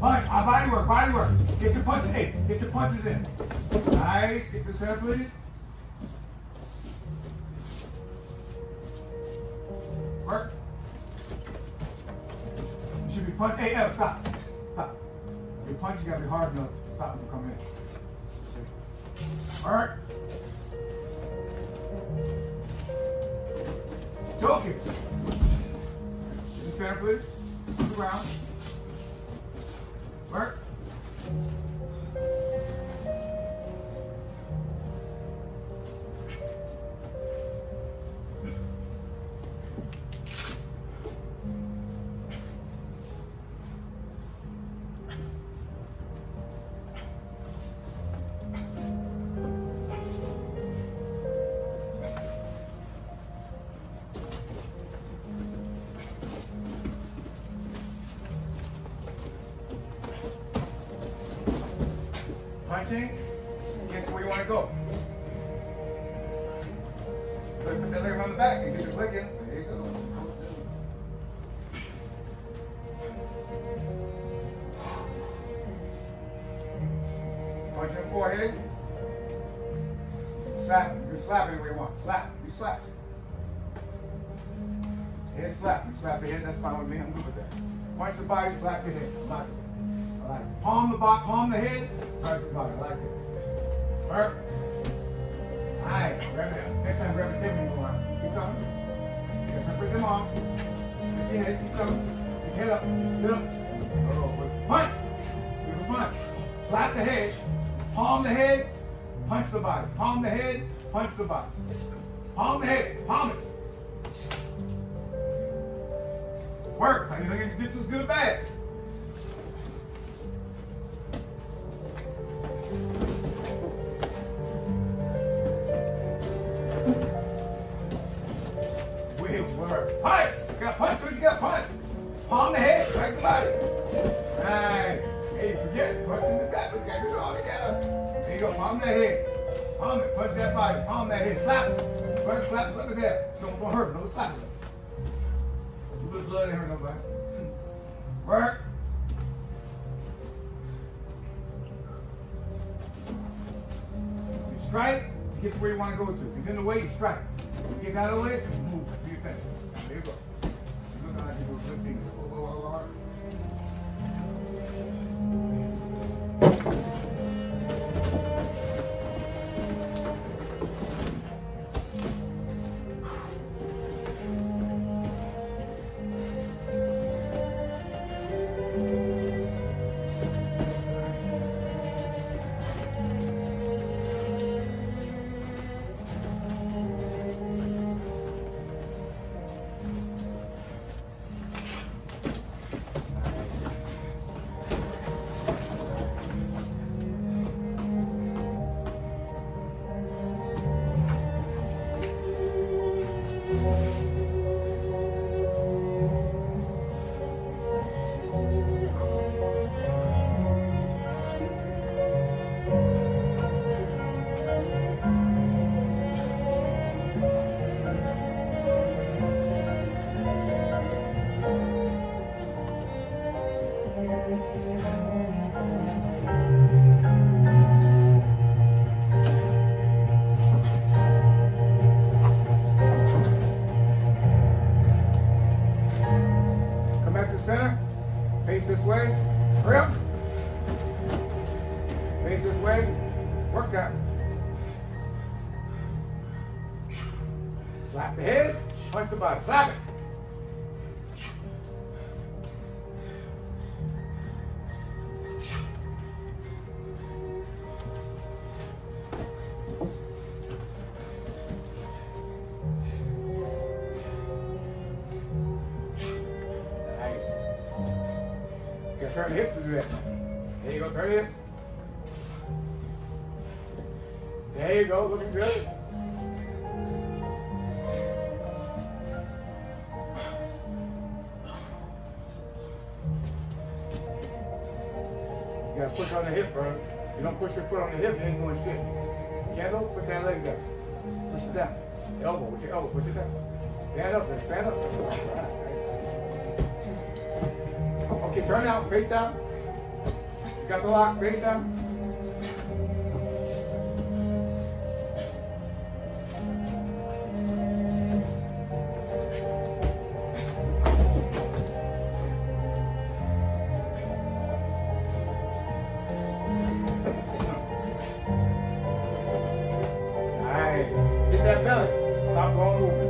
Punch. Ah, body work. Body work. Get your punches. Hey, get your punches in. Nice. Get the center, please. Work. You should be punching. Hey, Ev, stop. Stop. Your punches gotta be hard enough to stop them from coming in. Work. Joking. In the center, please. Move around. Work. Punching. Get to where you want to go. Put that leg around the back and get your leg in. There you go. Punch in forehead. Slap. You slap it where you want. Slap. You slap. Head slap. You slap the head. That's fine with me. I'm good with that. Punch the body. Slap the head. Like it. I like it. Palm the body. Palm the head. The body. I like it. Work. All right. Grab it. Next time, grab when you want. Keep coming. You separate them arms. Lift your head. Keep coming. Head up. Sit up. Oh, punch. Give a punch. Slap the head. Palm the head. Punch the body. Palm the head. Punch the body. Palm the head. Palm it. Work. You know your jiu-jitsu's good or bad. Punch. You got punch. What you got punch? Palm the head. Strike the body. Right. Hey, forget punch in the back. We got it all together. There you go. Palm that head. Palm it. Punch that body. Palm that head. Slap it. Punch, slap, slap his head. Don't, don't hurt him. Don't slap little bit of blood ain't hurt nobody. Work. You strike to get to where you want to go to. He's in the way, you strike. Gets out of the way, Slap the head. Punch the body. Slap it. Turn hips to do that. There you go, turn hips. There you go, looking good. You gotta push on the hip, bro. You don't push your foot on the hip, you ain't doing shit. Candle, put that leg down. Push it down. Elbow, with your elbow, push it down. Stand up, then stand up. Okay, turn out, face out. Got the lock, face out. Get that belly. Stop all moving.